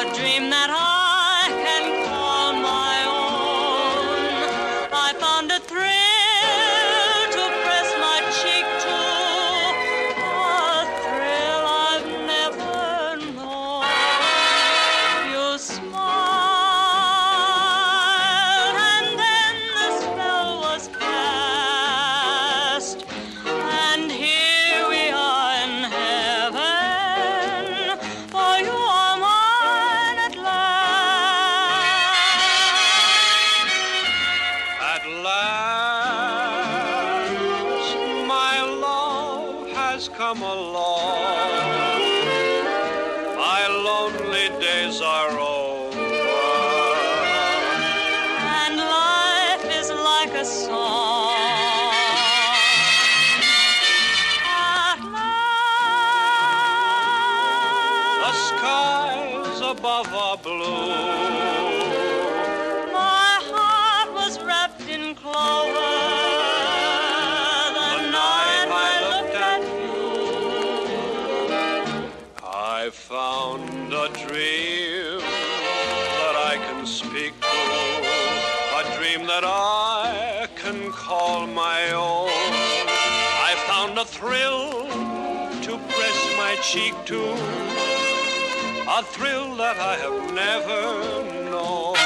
a dream that Last, my love has come along. My lonely days are over. and life is like a song. At The skies above are blue. I found a dream that I can speak to, a dream that I can call my own. I found a thrill to press my cheek to, a thrill that I have never known.